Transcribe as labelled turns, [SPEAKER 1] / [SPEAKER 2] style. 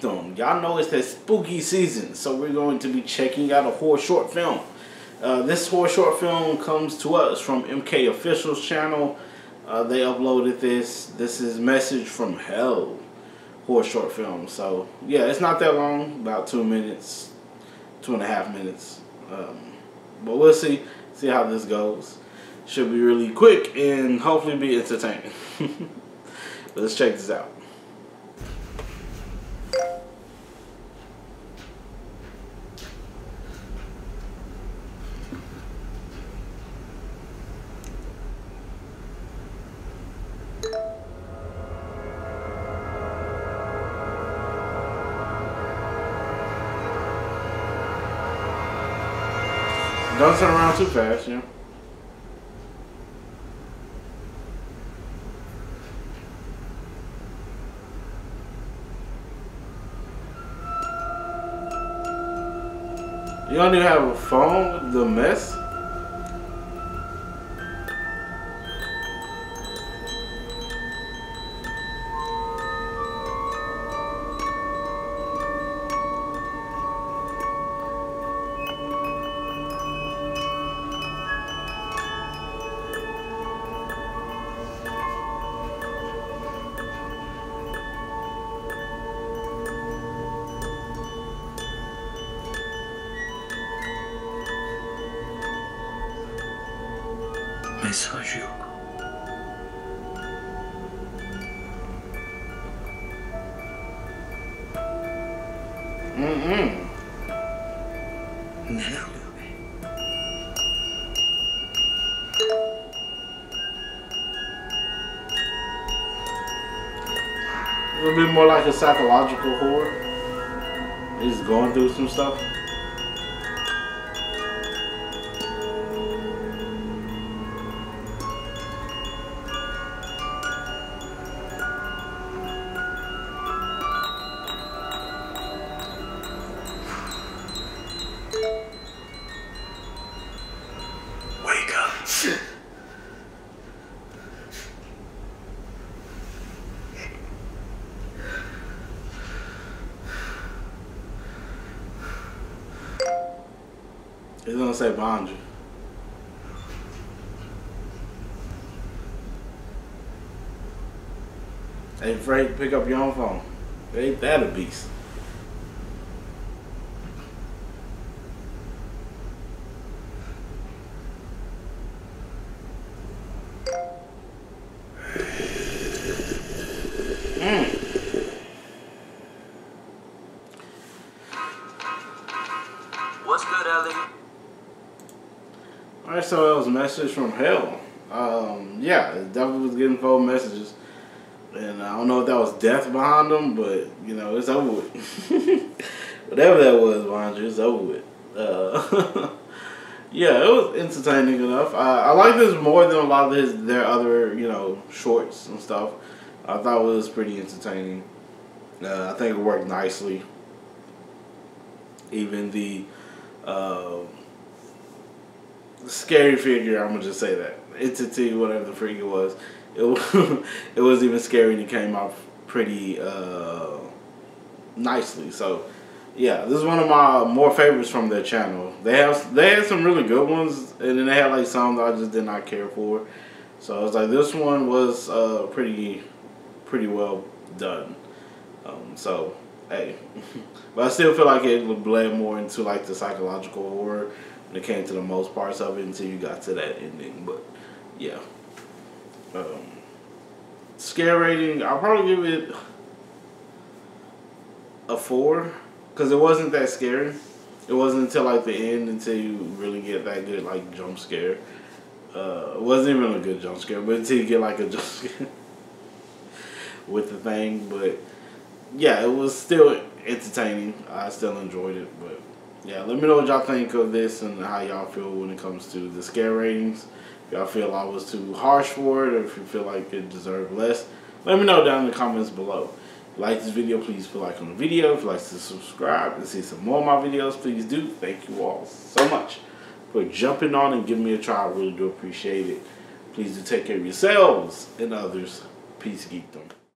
[SPEAKER 1] Geekdom. Y'all know it's that spooky season, so we're going to be checking out a horror short film. Uh, this horror short film comes to us from MK Official's channel. Uh, they uploaded this. This is Message from Hell horror short film. So, yeah, it's not that long, about two minutes, two and a half minutes. Um, but we'll see, see how this goes. Should be really quick and hopefully be entertaining. let's check this out. Don't turn around too fast, you. You don't even have a phone the mess?
[SPEAKER 2] Mensagem.
[SPEAKER 1] Mm-mm.
[SPEAKER 2] Não.
[SPEAKER 1] A little bit more like a psychological horror. He's going through some stuff. He's gonna say behind you. Hey, Frank, pick up your own phone. Ain't that a beast?
[SPEAKER 2] What's good, Ellie?
[SPEAKER 1] Alright, so that was a message from hell. Um, yeah, it definitely was getting phone messages. And I don't know if that was death behind them, but, you know, it's over with. Whatever that was behind you, it's over with. Uh, yeah, it was entertaining enough. I, I like this more than a lot of his their other, you know, shorts and stuff. I thought it was pretty entertaining. Uh, I think it worked nicely. Even the... Uh, scary figure. I'm gonna just say that entity, whatever the freak it was. It was, it was even scary and it came out pretty uh, nicely. So yeah, this is one of my more favorites from their channel. They have they had some really good ones, and then they had like some that I just did not care for. So I was like, this one was uh, pretty pretty well done. Um, so hey, but I still feel like it would blend more into like the psychological horror it came to the most parts of it until you got to that ending. But yeah, um, scare rating, I'll probably give it a four because it wasn't that scary. It wasn't until like the end until you really get that good like jump scare. Uh, it wasn't even a good jump scare, but until you get like a jump scare with the thing. But yeah, it was still entertaining. I still enjoyed it, but yeah, let me know what y'all think of this and how y'all feel when it comes to the scare ratings. If y'all feel I was too harsh for it or if you feel like it deserved less, let me know down in the comments below. Like this video, please put like on the video. If you like to subscribe and see some more of my videos, please do. Thank you all so much for jumping on and giving me a try. I really do appreciate it. Please do take care of yourselves and others. Peace, geekdom.